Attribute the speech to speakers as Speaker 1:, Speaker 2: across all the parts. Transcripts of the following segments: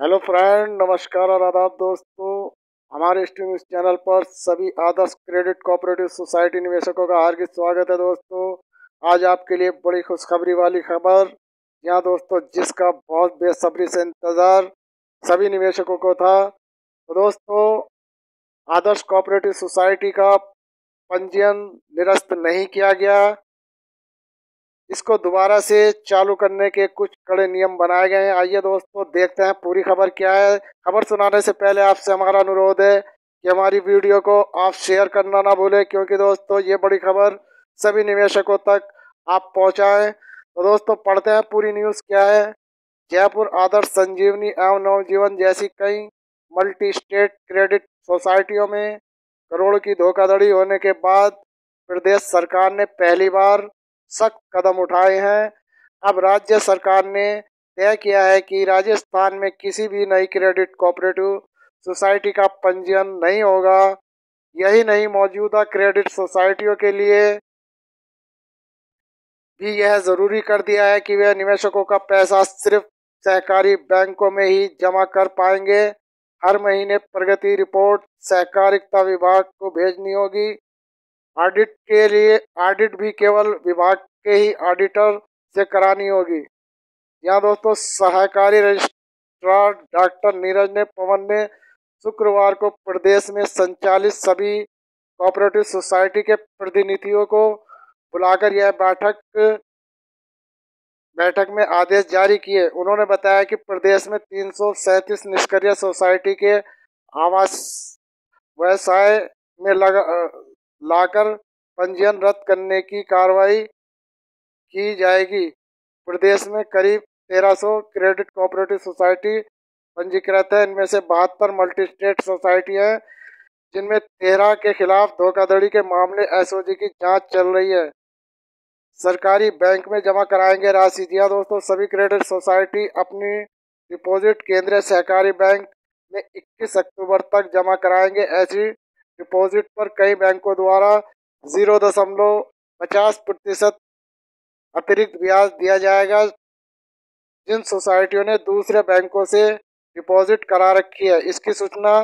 Speaker 1: Hello friend, नमस्कार और आदाब दोस्तों। हमारे न्यूज़ चैनल पर सभी आदर्श क्रेडिट कोऑपरेटिव सोसाइटी निवेशकों का हार्दिक स्वागत है दोस्तों। आज आपके लिए बड़ी खुशखबरी वाली खबर। यहाँ दोस्तों, जिसका बहुत बेसब्री से इंतज़ार सभी निवेशकों को था। तो दोस्तों, आदर्श कोऑपरेटिव सोसाइटी का पंजीयन निरस्त नहीं किया गया। इसको दोबारा से चालू करने के कुछ कड़े नियम बनाए गए हैं। आइए दोस्तों, देखते हैं पूरी खबर क्या है। खबर सुनाने से पहले आपसे हमारा अनुरोध है कि हमारी वीडियो को आप शेयर करना ना भूलें, क्योंकि दोस्तों, ये बड़ी खबर सभी निवेशकों तक आप पहुंचाएँ। तो दोस्तों, पढ़ते हैं पूरी न्यूज़ क्या है। जयपुर आदर्श संजीवनी एवं नवजीवन जैसी कई मल्टी स्टेट क्रेडिट सोसाइटियों में करोड़ की धोखाधड़ी होने के बाद प्रदेश सरकार ने पहली बार सख्त कदम उठाए हैं। अब राज्य सरकार ने तय किया है कि राजस्थान में किसी भी नई क्रेडिट कोऑपरेटिव सोसाइटी का पंजीयन नहीं होगा। यही नहीं, मौजूदा क्रेडिट सोसाइटियों के लिए भी यह ज़रूरी कर दिया है कि वे निवेशकों का पैसा सिर्फ़ सहकारी बैंकों में ही जमा कर पाएँगे। हर महीने प्रगति रिपोर्ट सहकारिता विभाग को भेजनी होगी। ऑडिट के लिए ऑडिट भी केवल विभाग के ही ऑडिटर से करानी होगी। यहाँ दोस्तों, सहकारी रजिस्ट्रार डॉक्टर नीरज ने, पवन ने शुक्रवार को प्रदेश में संचालित सभी कोऑपरेटिव सोसाइटी के प्रतिनिधियों को बुलाकर यह बैठक बैठक में आदेश जारी किए। उन्होंने बताया कि प्रदेश में तीन सौ सैंतीस निष्क्रिय सोसाइटी के आवास व्यवसाय में लगा लाकर पंजीयन रद्द करने की कार्रवाई की जाएगी। प्रदेश में करीब 1300 क्रेडिट कोऑपरेटिव सोसाइटी पंजीकृत है। इनमें से बहत्तर मल्टी स्टेट सोसाइटी हैं, जिनमें तेरह के खिलाफ धोखाधड़ी के मामले एसओजी की जाँच चल रही है। सरकारी बैंक में जमा कराएँगे राशि। जी हाँ दोस्तों, सभी क्रेडिट सोसाइटी अपनी डिपॉजिट केंद्रीय सहकारी बैंक में 21 अक्टूबर तक जमा कराएँगे। ऐसी डिपॉजिट पर कई बैंकों द्वारा ज़ीरो दशमलव पचास प्रतिशत अतिरिक्त ब्याज दिया जाएगा। जिन सोसाइटियों ने दूसरे बैंकों से डिपॉजिट करा रखी है, इसकी सूचना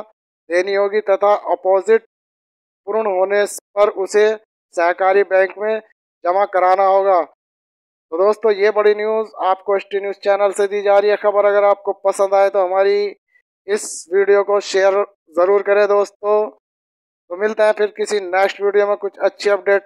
Speaker 1: देनी होगी तथा अपोजिट पूर्ण होने पर उसे सहकारी बैंक में जमा कराना होगा। तो दोस्तों, ये बड़ी न्यूज़ आपको एसटी न्यूज़ चैनल से दी जा रही है। खबर अगर आपको पसंद आए तो हमारी इस वीडियो को शेयर ज़रूर करें दोस्तों। तो मिलते हैं फिर किसी नेक्स्ट वीडियो में कुछ अच्छी अपडेट